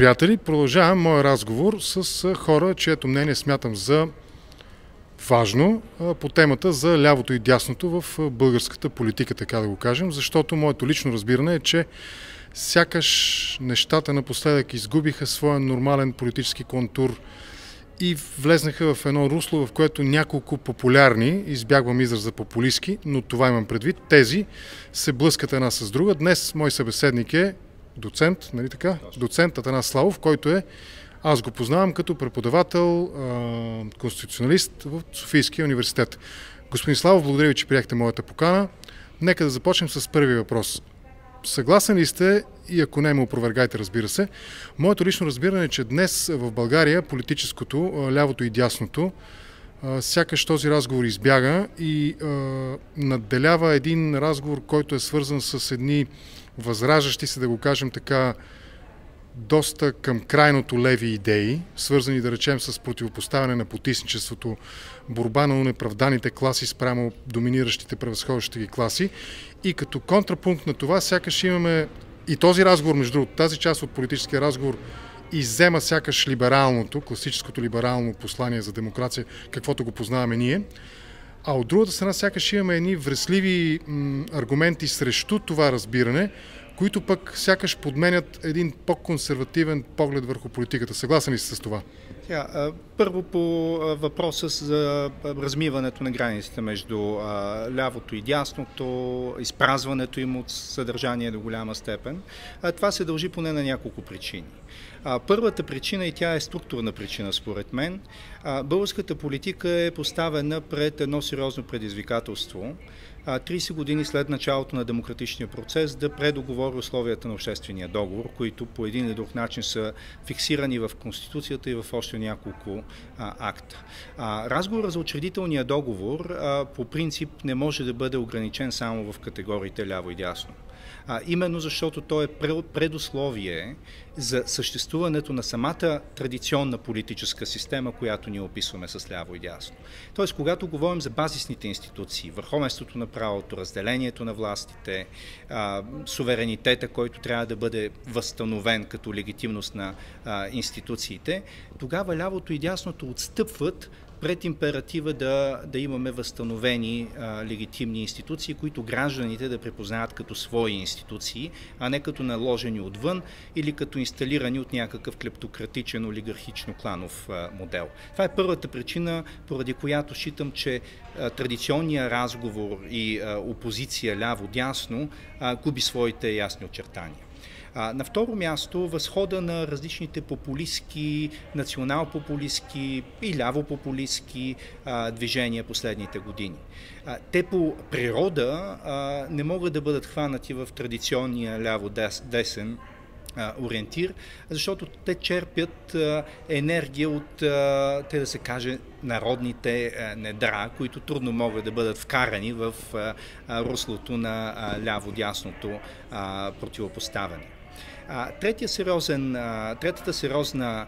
приятели, продължавам моя разговор с хора, чието мнение смятам за важно по темата за лявото и дясното в българската политика, така да го кажем, защото моето лично разбиране е, че сякаш нещата напоследък изгубиха своя нормален политически контур и влезнаха в едно русло, в което няколко популярни, избягвам израза популистски, но това имам предвид, тези се блъскат една с друга. Днес мой събеседник е доцент, нали така? Доцент Атанас Славов, който е, аз го познавам като преподавател, конституционалист в Софийския университет. Господин Славов, благодаря ви, че приехте моята покана. Нека да започнем с първи въпрос. Съгласен ли сте, и ако не ме опровергайте, разбира се, моето лично разбиране е, че днес в България политическото, лявото и дясното, сякаш този разговор избяга и надделява един разговор, който е свързан с едни възражащи се, да го кажем така, доста към крайното леви идеи, свързани да речем с противопоставяне на потисничеството, борба на унеправданите класи спрямо доминиращите, превъзходящите ги класи. И като контрапункт на това, сякаш имаме и този разговор, между другото, тази част от политическия разговор иззема сякаш либералното, класическото либерално послание за демокрация, каквото го познаваме ние. А от другата страна сякаш имаме едни вресливи аргументи срещу това разбиране, които пък сякаш подменят един по-консервативен поглед върху политиката. Съгласен ли сте с това? Yeah, първо по въпроса за размиването на границите между лявото и дясното, изпразването им от съдържание до голяма степен. Това се дължи поне на няколко причини. Първата причина, и тя е структурна причина според мен, българската политика е поставена пред едно сериозно предизвикателство – 30 години след началото на демократичния процес да предоговори условията на обществения договор, които по един или друг начин са фиксирани в Конституцията и в още няколко акта. А, разговора за учредителния договор по принцип не може да бъде ограничен само в категориите ляво и дясно а, именно защото то е предусловие за съществуването на самата традиционна политическа система, която ние описваме с ляво и дясно. Тоест, когато говорим за базисните институции, върховенството на правото, разделението на властите, суверенитета, който трябва да бъде възстановен като легитимност на институциите, тогава лявото и дясното отстъпват пред императива да, да имаме възстановени а, легитимни институции, които гражданите да препознават като свои институции, а не като наложени отвън или като инсталирани от някакъв клептократичен олигархично-кланов модел. Това е първата причина, поради която считам, че а, традиционният разговор и опозиция ляво-дясно губи своите ясни очертания. На второ място, възхода на различните популистски, национал-популистски и ляво-популистски движения последните години. Те по природа не могат да бъдат хванати в традиционния ляво-десен ориентир, защото те черпят енергия от, те да се каже, народните недра, които трудно могат да бъдат вкарани в руслото на ляво-дясното противопоставяне. Третия сериозен, третата сериозна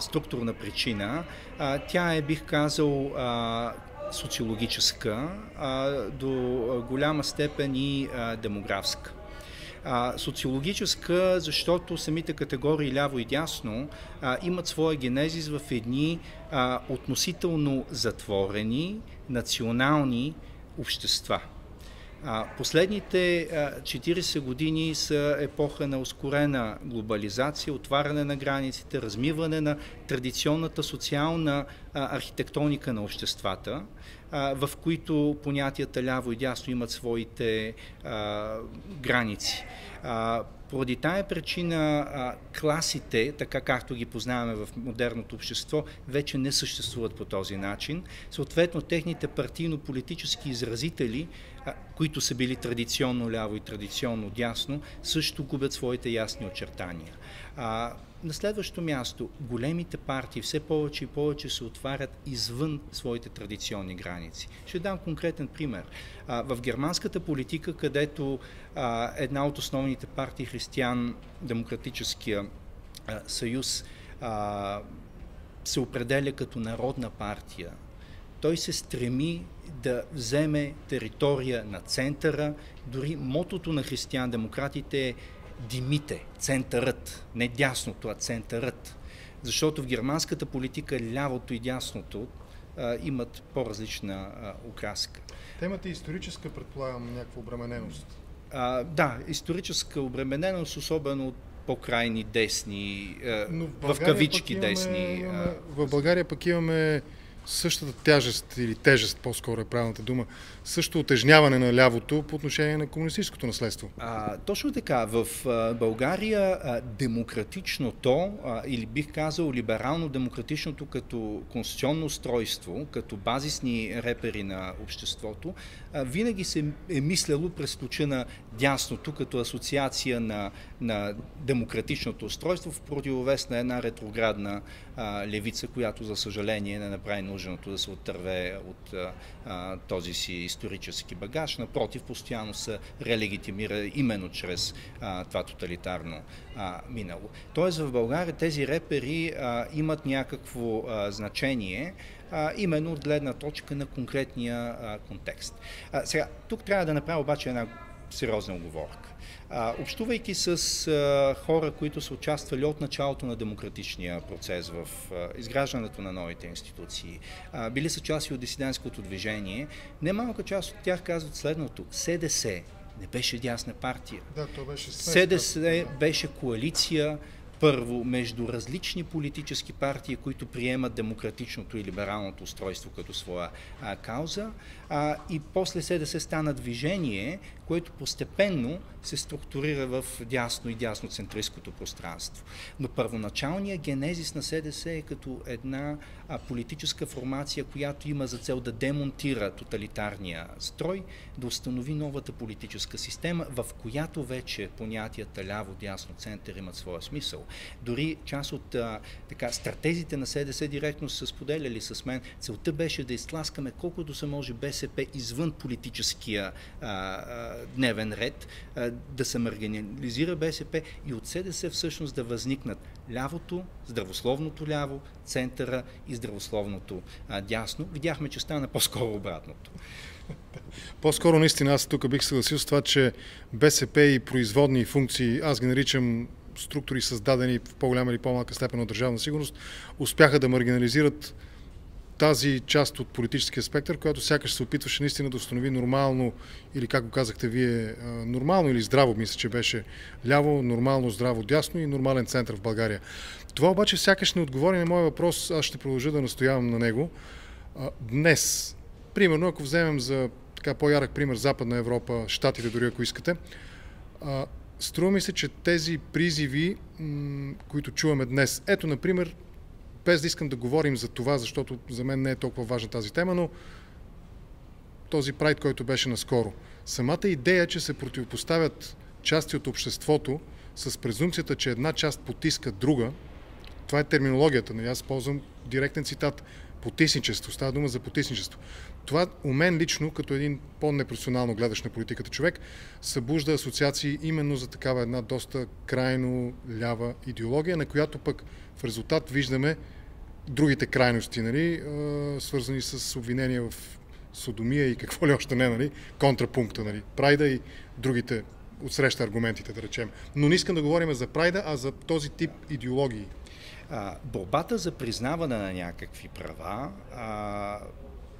структурна причина, тя е, бих казал, социологическа, до голяма степен и демографска. Социологическа, защото самите категории ляво и дясно имат своя генезис в едни относително затворени национални общества. Последните 40 години са епоха на ускорена глобализация, отваряне на границите, размиване на традиционната социална архитектоника на обществата, в които понятията ляво и дясно имат своите граници. Поради тая причина класите, така както ги познаваме в модерното общество, вече не съществуват по този начин. Съответно, техните партийно-политически изразители, които са били традиционно ляво и традиционно дясно, също губят своите ясни очертания. На следващо място, големите партии все повече и повече се отварят извън своите традиционни граници. Ще дам конкретен пример. В германската политика, където една от основните партии християн, Демократическия съюз, се определя като народна партия, той се стреми да вземе територия на центъра. Дори мотото на християн-демократите е димите, центърът, не дясното, а центърът. Защото в германската политика лявото и дясното а, имат по-различна а, окраска. Темата е историческа, предполагам, някаква обремененост. А, да, историческа обремененост, особено от по-крайни десни, в, в кавички имаме, десни. Имаме, в България пък имаме същата тяжест или тежест, по-скоро е правилната дума, също отежняване на лявото по отношение на комунистическото наследство. А, точно така. В а, България а, демократичното, а, или бих казал либерално-демократичното като конституционно устройство, като базисни репери на обществото, а, винаги се е мислело през ключа на дясното като асоциация на, на демократичното устройство в противовес на една ретроградна левица, която за съжаление не направи нужното да се отърве от а, този си исторически багаж. Напротив, постоянно се релегитимира именно чрез а, това тоталитарно а, минало. Тоест в България тези репери а, имат някакво а, значение, а, именно от гледна точка на конкретния а, контекст. А, сега, тук трябва да направя обаче една сериозна оговорка. А, общувайки с а, хора, които са участвали от началото на демократичния процес в а, изграждането на новите институции, а, били са части от дисидентското движение, немалка част от тях казват следното. СДС не беше дясна партия. Да, то беше СДС беше коалиция първо между различни политически партии, които приемат демократичното и либералното устройство като своя а, кауза, а, и после СДС стана движение, което постепенно се структурира в дясно и дясноцентристското пространство. Но първоначалният генезис на СДС е като една а, политическа формация, която има за цел да демонтира тоталитарния строй, да установи новата политическа система, в която вече понятията ляво, дясно, център имат своя смисъл. Дори част от а, така, стратезите на СДС директно са споделяли с мен. Целта беше да изтласкаме колкото се може БСП извън политическия а, а, дневен ред, а, да се маргинализира БСП и от СДС всъщност да възникнат лявото, здравословното ляво, центъра и здравословното а, дясно. Видяхме, че стана по-скоро обратното. По-скоро наистина аз тук бих съгласил с това, че БСП и производни функции, аз ги наричам структури създадени в по-голяма или по-малка степен от държавна сигурност, успяха да маргинализират тази част от политическия спектър, която сякаш се опитваше наистина да установи нормално, или как го казахте вие, нормално или здраво, мисля, че беше ляво, нормално, здраво, дясно и нормален център в България. Това обаче сякаш не отговори на моя въпрос, аз ще продължа да настоявам на него. Днес, примерно, ако вземем за така по-ярък пример Западна Европа, Штатите дори ако искате, струва ми се, че тези призиви, които чуваме днес, ето, например, без да искам да говорим за това, защото за мен не е толкова важна тази тема, но този прайд, който беше наскоро. Самата идея, че се противопоставят части от обществото с презумцията, че една част потиска друга, това е терминологията. Нали? Аз ползвам директен цитат. Потисничество. Става дума за потисничество. Това у мен лично, като един по-непрофесионално гледащ на политиката човек, събужда асоциации именно за такава една доста крайно лява идеология, на която пък в резултат виждаме другите крайности, нали, свързани с обвинения в содомия и какво ли още не, нали, контрапункта, нали, прайда и другите отсреща аргументите, да речем. Но не искам да говорим за прайда, а за този тип идеологии. А, борбата за признаване на някакви права, а,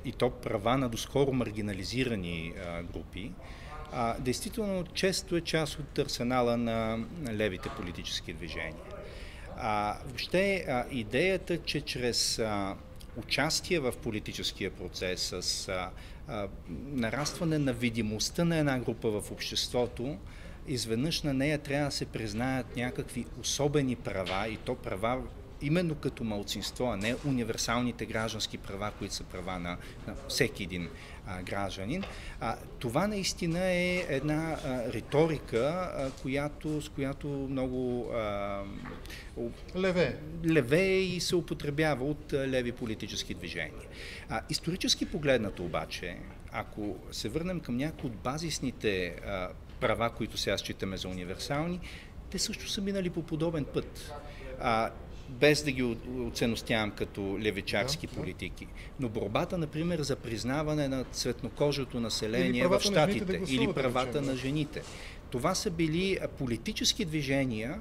и то права на доскоро маргинализирани а, групи, а, действително често е част от арсенала на левите политически движения. А, въобще а, идеята, че чрез а, участие в политическия процес, с а, а, нарастване на видимостта на една група в обществото, изведнъж на нея трябва да се признаят някакви особени права и то права именно като малцинство, а не универсалните граждански права, които са права на, на всеки един а, гражданин. А, това наистина е една а, риторика, а, която, с която много а, леве. леве и се употребява от а, леви политически движения. А, исторически погледнато обаче, ако се върнем към някои от базисните а, права, които сега считаме за универсални, те също са минали по подобен път. А, без да ги оценностявам като левичарски да, политики. Но борбата, например, за признаване на цветнокожото население в Штатите да или правата на жените. Това са били политически движения,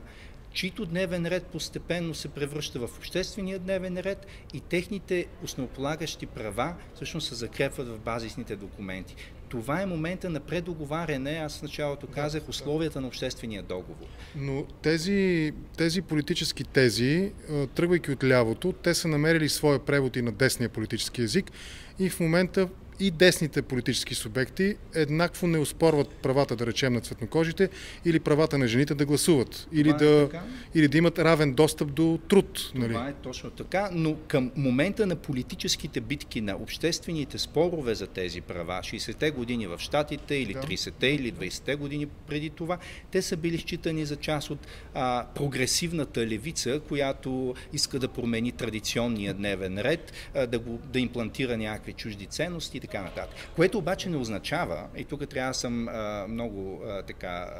чийто дневен ред постепенно се превръща в обществения дневен ред и техните основополагащи права всъщност се закрепват в базисните документи. Това е момента на предоговаряне, аз в началото казах, условията на обществения договор. Но тези, тези политически тези, тръгвайки от лявото, те са намерили своя превод и на десния политически язик и в момента и десните политически субекти еднакво не успорват правата, да речем, на цветнокожите или правата на жените да гласуват или, е да, или да имат равен достъп до труд. Нали? Това е точно така, но към момента на политическите битки, на обществените спорове за тези права, 60-те години в Штатите или да. 30-те или 20-те години преди това, те са били считани за част от а, прогресивната левица, която иска да промени традиционния дневен ред, а, да, го, да имплантира някакви чужди ценности така нататък. Което обаче не означава, и тук трябва да съм а, много а, така а,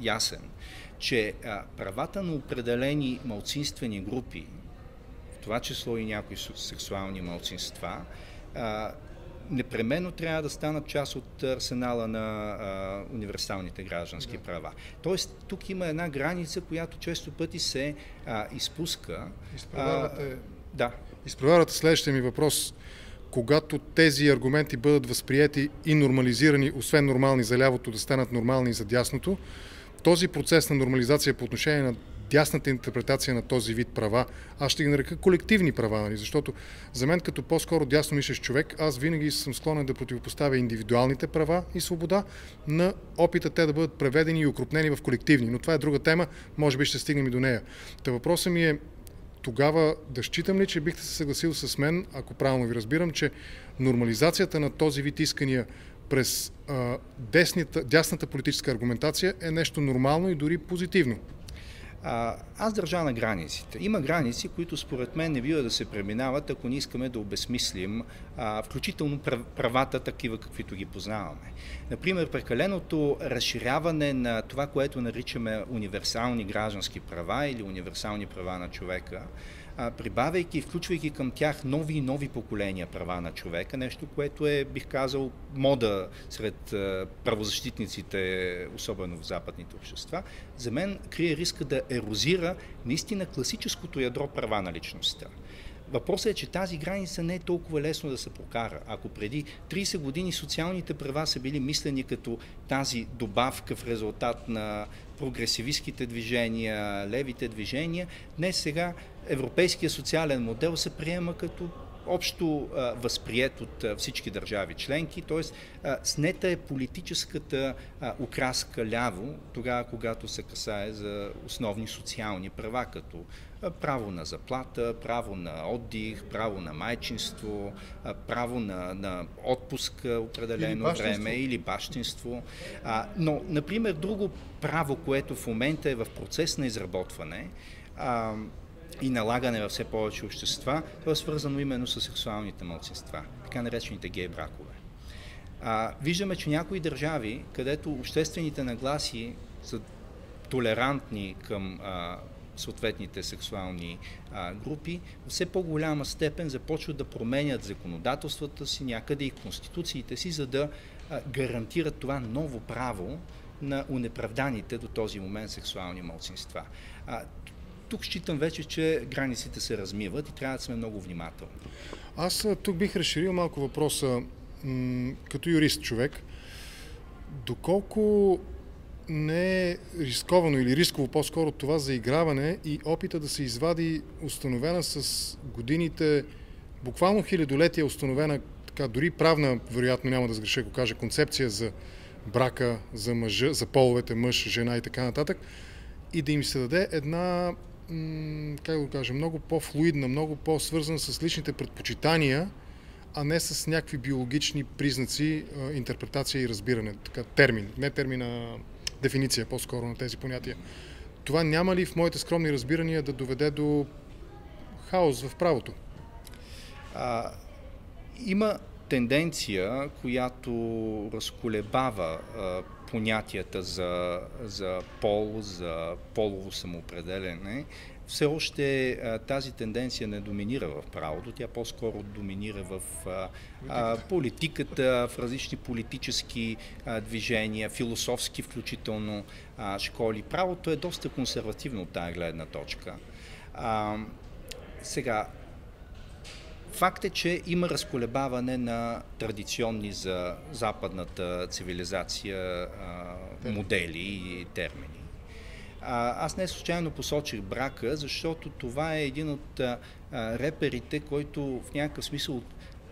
ясен, че а, правата на определени малцинствени групи, в това число и някои сексуални малцинства, а, непременно трябва да станат част от арсенала на а, универсалните граждански да. права. Тоест, тук има една граница, която често пъти се а, изпуска. Изпреварвате, а, да. Изпреварвате следващия ми въпрос когато тези аргументи бъдат възприяти и нормализирани, освен нормални за лявото, да станат нормални за дясното, този процес на нормализация по отношение на дясната интерпретация на този вид права, аз ще ги нарека колективни права, нали? защото за мен като по-скоро дясно мислещ човек, аз винаги съм склонен да противопоставя индивидуалните права и свобода на опита те да бъдат преведени и укрупнени в колективни. Но това е друга тема, може би ще стигнем и до нея. Та въпросът ми е тогава да считам ли, че бихте се съгласил с мен, ако правилно ви разбирам, че нормализацията на този вид искания през а, десната, дясната политическа аргументация е нещо нормално и дори позитивно? А, аз държа на границите. Има граници, които според мен не бива да се преминават, ако не искаме да обесмислим, а, включително правата такива, каквито ги познаваме. Например, прекаленото разширяване на това, което наричаме универсални граждански права или универсални права на човека, прибавяйки и включвайки към тях нови и нови поколения права на човека, нещо, което е, бих казал, мода сред правозащитниците, особено в западните общества, за мен крие риска да ерозира наистина класическото ядро права на личността. Въпросът е, че тази граница не е толкова лесно да се прокара. Ако преди 30 години социалните права са били мислени като тази добавка в резултат на прогресивистските движения, левите движения, днес сега европейския социален модел се приема като общо а, възприят от а, всички държави членки, т.е. снета е политическата а, окраска ляво, тогава когато се касае за основни социални права, като право на заплата, право на отдих, право на майчинство, право на, на отпуск определено или време или бащинство. Но, например, друго право, което в момента е в процес на изработване, и налагане във все повече общества, то е свързано именно с сексуалните младсинства, така наречените гей бракове. А, виждаме, че някои държави, където обществените нагласи са толерантни към а, съответните сексуални а, групи, в все по-голяма степен започват да променят законодателствата си, някъде и конституциите си, за да а, гарантират това ново право на унеправданите до този момент сексуални малцинства. Тук считам вече, че границите се размиват и трябва да сме много внимателни. Аз тук бих разширил малко въпроса като юрист човек. Доколко не е рисковано или рисково по-скоро това заиграване и опита да се извади установена с годините, буквално хилядолетия установена, така дори правна, вероятно няма да сгреша, ако кажа, концепция за брака, за мъжа, за половете мъж, жена и така нататък, и да им се даде една как да кажа, много по-флуидна, много по-свързана с личните предпочитания, а не с някакви биологични признаци, интерпретация и разбиране. Така, термин, не термина, дефиниция по-скоро на тези понятия. Това няма ли в моите скромни разбирания да доведе до хаос в правото? А, има тенденция, която разколебава а, понятията за, за пол, за полово самоопределене все още тази тенденция не доминира в правото, тя по-скоро доминира в политиката, в различни политически движения, философски включително школи. Правото е доста консервативно от тази гледна точка. сега, Факт е, че има разколебаване на традиционни за западната цивилизация модели и термини. А, аз не случайно посочих брака, защото това е един от а, реперите, който в някакъв смисъл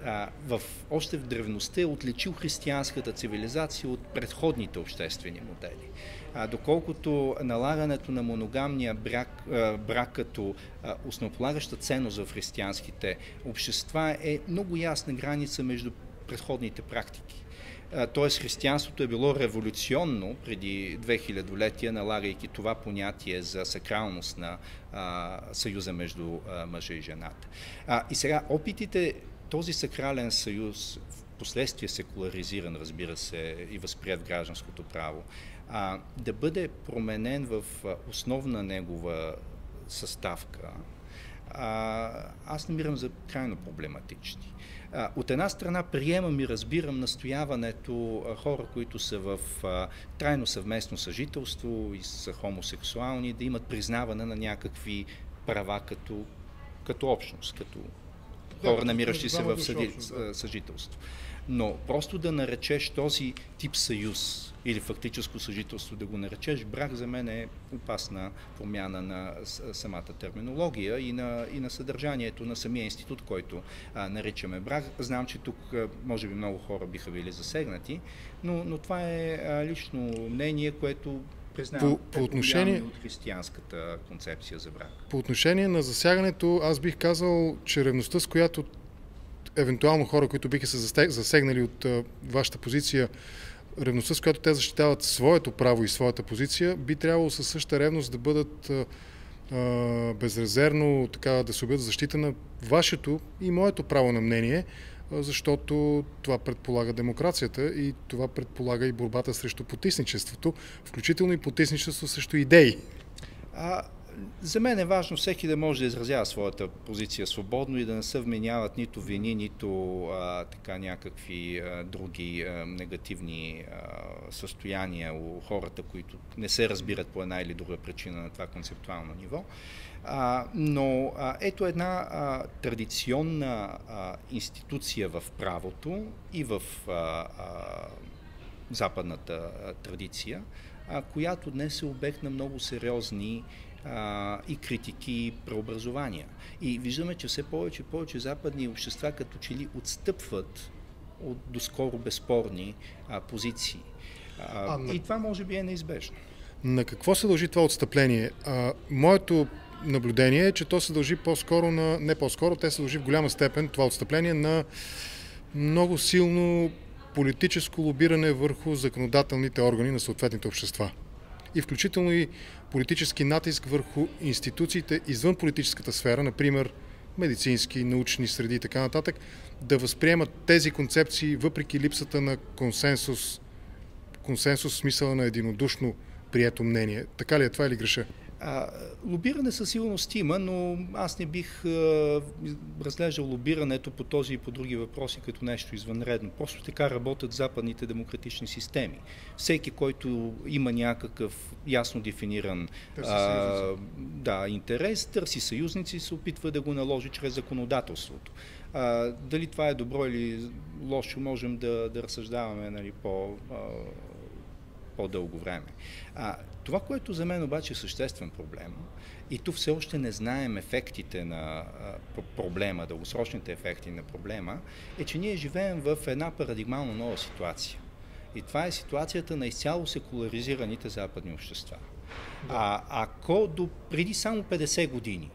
а, в, още в древността е отличил християнската цивилизация от предходните обществени модели. А, доколкото налагането на моногамния брак, а, брак като а, основополагаща ценност в християнските общества е много ясна граница между предходните практики. Т.е. християнството е било революционно преди 2000-летия, налагайки това понятие за сакралност на а, съюза между а, мъжа и жената. А, и сега опитите този сакрален съюз, в последствие секуларизиран, разбира се, и възприят гражданското право, а, да бъде променен в основна негова съставка, а, аз намирам за крайно проблематични. От една страна приемам и разбирам настояването хора, които са в трайно съвместно съжителство и са хомосексуални, да имат признаване на някакви права като, като общност, като хора, намиращи се в съжителство. Но просто да наречеш този тип съюз или фактическо съжителство да го наречеш брак, за мен е опасна промяна на самата терминология и на, и на съдържанието на самия институт, който а, наричаме брак. Знам, че тук може би много хора биха били засегнати, но, но това е а, лично мнение, което по, по отношение от християнската концепция за брак. По отношение на засягането, аз бих казал, че ревността, с която евентуално хора, които биха се засегнали от а, вашата позиция, ревността, с която те защитават своето право и своята позиция, би трябвало със същата ревност да бъдат а, безрезервно така, да се обидят защита на вашето и моето право на мнение, защото това предполага демокрацията и това предполага и борбата срещу потисничеството, включително и потисничество срещу идеи. А, за мен е важно всеки да може да изразява своята позиция свободно и да не се вменяват нито вини, нито а, така някакви а, други а, негативни а, състояния у хората, които не се разбират по една или друга причина на това концептуално ниво. А, но а, ето една а, традиционна а, институция в правото и в а, а, западната а, традиция, а, която днес е обект на много сериозни а, и критики, и преобразования. И виждаме, че все повече и повече западни общества като че ли отстъпват от доскоро безспорни а, позиции. А, а, и това може би е неизбежно. На какво се дължи това отстъпление? А, моето наблюдение е, че то се дължи по-скоро на, не по-скоро, те се дължи в голяма степен това отстъпление на много силно политическо лобиране върху законодателните органи на съответните общества. И включително и политически натиск върху институциите извън политическата сфера, например медицински, научни среди и така нататък, да възприемат тези концепции въпреки липсата на консенсус, консенсус в смисъла на единодушно прието мнение. Така ли е това или греша? А, лобиране със сигурност има, но аз не бих а, разглеждал лобирането по този и по други въпроси като нещо извънредно. Просто така работят западните демократични системи. Всеки, който има някакъв ясно дефиниран а, да, интерес, търси съюзници и се опитва да го наложи чрез законодателството. А, дали това е добро или лошо, можем да, да разсъждаваме нали, по, а, по-дълго време. А, това, което за мен обаче е съществен проблем, и тук все още не знаем ефектите на а, проблема, дългосрочните ефекти на проблема, е, че ние живеем в една парадигмално нова ситуация. И това е ситуацията на изцяло секуларизираните западни общества. Да. А, ако до преди само 50 години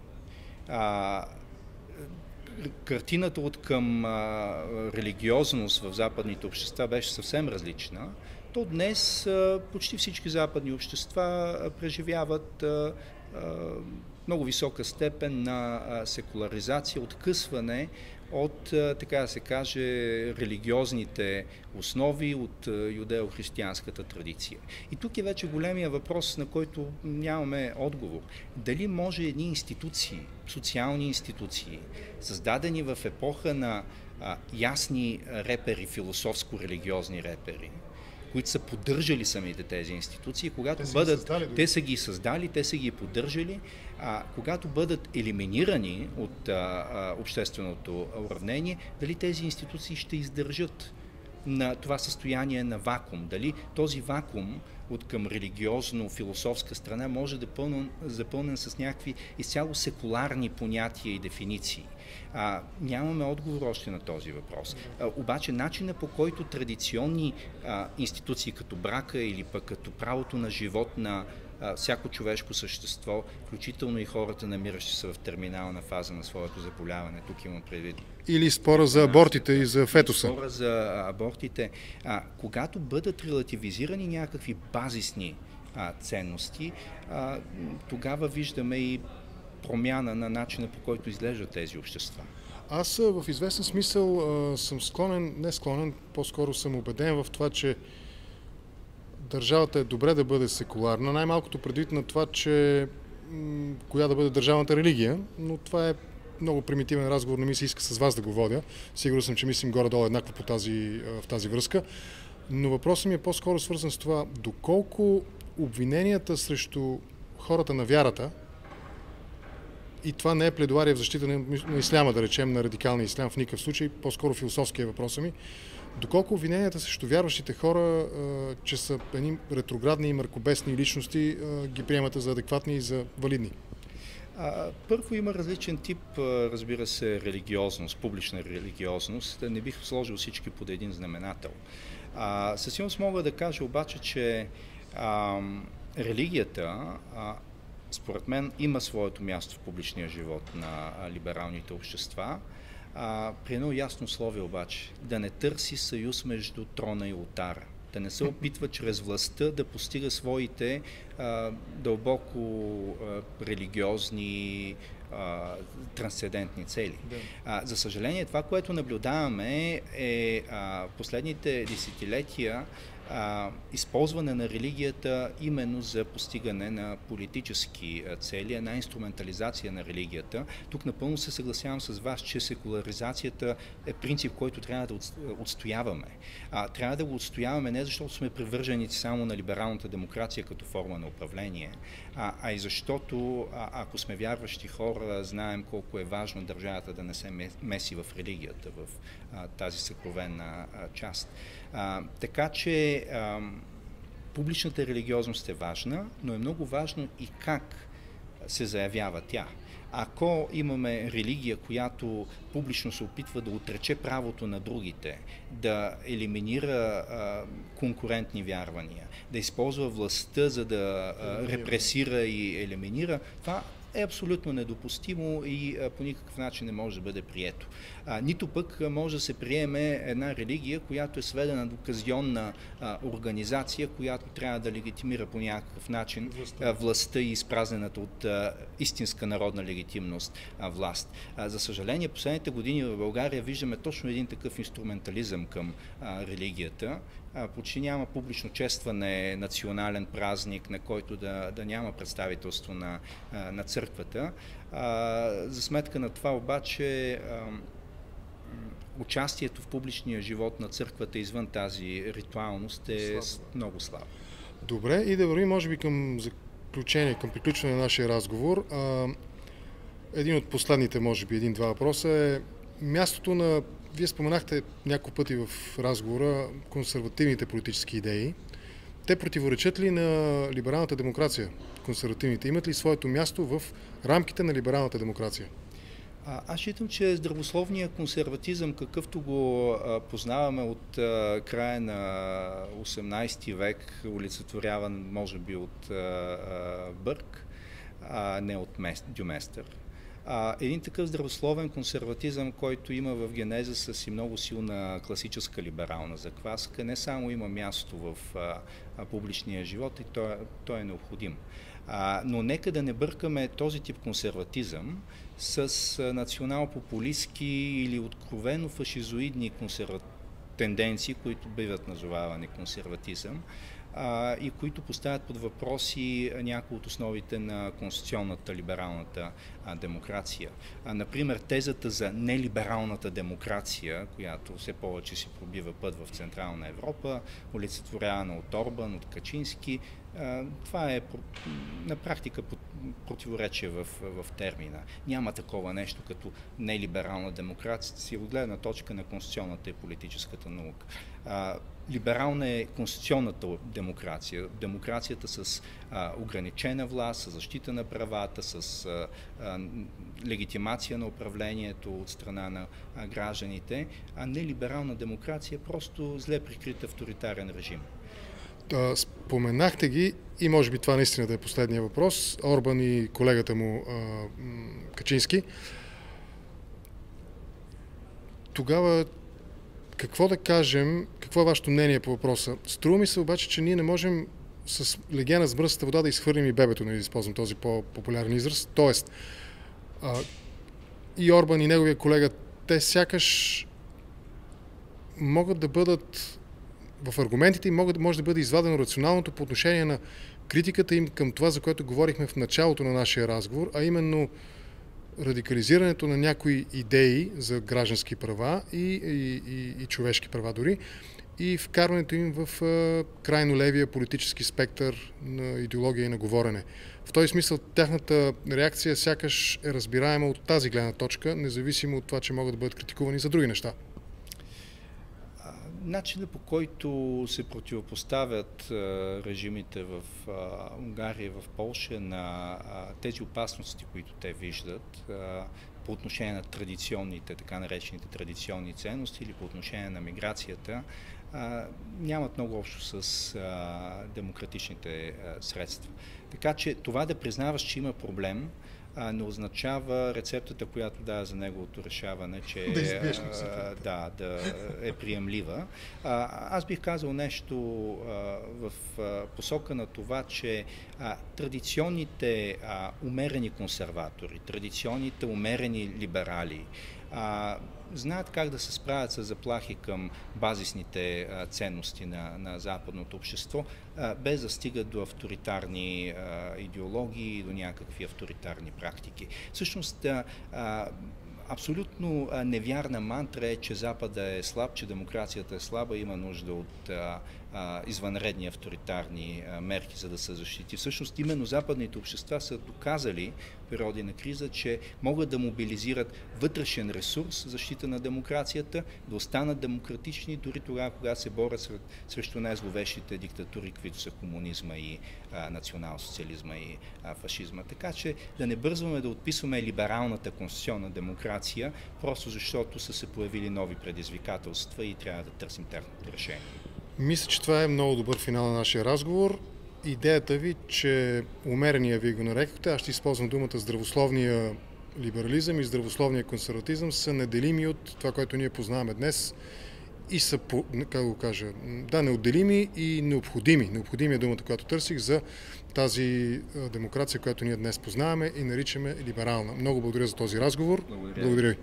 а, картината от към а, религиозност в западните общества беше съвсем различна, то днес почти всички западни общества преживяват много висока степен на секуларизация, откъсване от, така да се каже, религиозните основи от юдео-християнската традиция. И тук е вече големия въпрос, на който нямаме отговор. Дали може едни институции, социални институции, създадени в епоха на ясни репери, философско-религиозни репери, които са поддържали самите тези институции, когато те бъдат, създали, те са ги създали, те са ги поддържали, а, когато бъдат елиминирани от а, а, общественото уравнение, дали тези институции ще издържат на това състояние на вакуум. Дали този вакуум от към религиозно-философска страна може да е запълнен с някакви изцяло секуларни понятия и дефиниции. А, нямаме отговор още на този въпрос. А, обаче начина по който традиционни а, институции като брака или пък като правото на живот на всяко човешко същество, включително и хората, намиращи се в терминална фаза на своето заболяване. Тук имам предвид. Или спора за абортите и за фетуса. Спора за абортите. А, когато бъдат релативизирани някакви базисни а, ценности, а, тогава виждаме и промяна на начина по който изглеждат тези общества. Аз в известен смисъл съм склонен, не склонен, по-скоро съм убеден в това, че държавата е добре да бъде секуларна, най-малкото предвид на това, че коя да бъде държавната религия, но това е много примитивен разговор, не ми се иска с вас да го водя. Сигурен съм, че мислим горе-долу еднакво по тази, в тази връзка. Но въпросът ми е по-скоро свързан с това, доколко обвиненията срещу хората на вярата, и това не е пледуария в защита на исляма, да речем, на радикалния ислям в никакъв случай, по-скоро философския въпрос ми, Доколко обвиненията срещу вярващите хора, че са едни ретроградни и мъркобесни личности, ги приемате за адекватни и за валидни? Първо има различен тип, разбира се, религиозност, публична религиозност. Не бих сложил всички под един знаменател. със сигурност мога да кажа обаче, че а, религията, а, според мен, има своето място в публичния живот на либералните общества а, при едно ясно условие обаче, да не търси съюз между трона и ултара, да не се опитва чрез властта да постига своите а, дълбоко а, религиозни, а, трансцендентни цели. Да. А, за съжаление, това, което наблюдаваме е а, последните десетилетия а, използване на религията именно за постигане на политически цели, една инструментализация на религията. Тук напълно се съгласявам с вас, че секуларизацията е принцип, който трябва да отстояваме. А, трябва да го отстояваме не защото сме привърженици само на либералната демокрация като форма на управление, а, а и защото а, ако сме вярващи хора, знаем колко е важно държавата да не се меси в религията, в а, тази съкровена а, част. А, така че а, публичната религиозност е важна, но е много важно и как се заявява тя. Ако имаме религия, която публично се опитва да отрече правото на другите, да елиминира а, конкурентни вярвания, да използва властта, за да а, репресира и елиминира, това е абсолютно недопустимо и по никакъв начин не може да бъде прието. Нито пък може да се приеме една религия, която е сведена до казионна организация, която трябва да легитимира по някакъв начин властта, властта и изпразнената от истинска народна легитимност власт. За съжаление, последните години в България виждаме точно един такъв инструментализъм към религията. Почти няма публично честване национален празник, на който да, да няма представителство на, на църквата. За сметка на това обаче участието в публичния живот на църквата извън тази ритуалност е слабо. много слабо. Добре, и да вървим може би към заключение, към приключване на нашия разговор. Един от последните, може би, един-два въпроса е мястото на... Вие споменахте няколко пъти в разговора консервативните политически идеи. Те противоречат ли на либералната демокрация, консервативните? Имат ли своето място в рамките на либералната демокрация? А, аз считам, че здравословният консерватизъм, какъвто го а, познаваме от а, края на 18 век, олицетворяван може би от а, Бърк, а не от Мест, Дюместър, а, един такъв здравословен консерватизъм, който има в генеза с и много силна класическа либерална закваска, не само има място в а, публичния живот и той, той е необходим. А, но нека да не бъркаме този тип консерватизъм с национал-популистски или откровено фашизоидни консервативни тенденции, които биват назовавани консерватизъм а, и които поставят под въпроси някои от основите на конституционната либералната а, демокрация. А, например, тезата за нелибералната демокрация, която все повече си пробива път в Централна Европа, олицетворявана от Орбан, от Качински, това е на практика противоречие в, в термина. Няма такова нещо като нелиберална демокрация си от гледна точка на конституционната и политическата наука. Либерална е конституционната демокрация, демокрацията с а, ограничена власт, с защита на правата, с а, а, легитимация на управлението от страна на а, гражданите, а нелиберална демокрация е просто зле прикрит авторитарен режим. Споменахте ги и може би това наистина да е последния въпрос. Орбан и колегата му Качински. Тогава какво да кажем, какво е вашето мнение по въпроса? Струва ми се обаче, че ние не можем с легена с бръстата вода да изхвърлим и бебето, не да използвам този по-популярен израз. Тоест, а, и Орбан и неговия колега, те сякаш могат да бъдат в аргументите им могат, може да бъде извадено рационалното по отношение на критиката им към това, за което говорихме в началото на нашия разговор, а именно радикализирането на някои идеи за граждански права и, и, и, и човешки права дори и вкарването им в а, крайно левия политически спектър на идеология и на говорене. В този смисъл тяхната реакция сякаш е разбираема от тази гледна точка, независимо от това, че могат да бъдат критикувани за други неща начинът по който се противопоставят режимите в Унгария и в Польша на тези опасности, които те виждат по отношение на традиционните, така наречените традиционни ценности или по отношение на миграцията, нямат много общо с демократичните средства. Така че това да признаваш, че има проблем, а, не означава рецептата, която дава за неговото решаване, че да, а, да, да е приемлива. А, аз бих казал нещо а, в а, посока на това, че а, традиционните а, умерени консерватори, традиционните умерени либерали, а, знаят как да се справят с заплахи към базисните а, ценности на, на западното общество, а, без да стигат до авторитарни а, идеологии и до някакви авторитарни практики. Всъщност, а, абсолютно невярна мантра е, че Запада е слаб, че демокрацията е слаба, има нужда от а, а, извънредни авторитарни а, мерки, за да се защити. Всъщност, именно западните общества са доказали в периоди на криза, че могат да мобилизират вътрешен ресурс защита на демокрацията, да останат демократични дори тогава, когато се борят срещу най-зловещите диктатури, които са комунизма и национал-социализма и а, фашизма. Така че да не бързваме да отписваме либералната конституционна демокрация, просто защото са се появили нови предизвикателства и трябва да търсим тяхното решение. Мисля, че това е много добър финал на нашия разговор. Идеята ви, че умерения ви го нарекохте, аз ще използвам думата здравословния либерализъм и здравословния консерватизъм са неделими от това, което ние познаваме днес и са, как го кажа, да, неотделими и необходими. Необходими е думата, която търсих за тази демокрация, която ние днес познаваме и наричаме либерална. Много благодаря за този разговор. Благодаря, благодаря ви.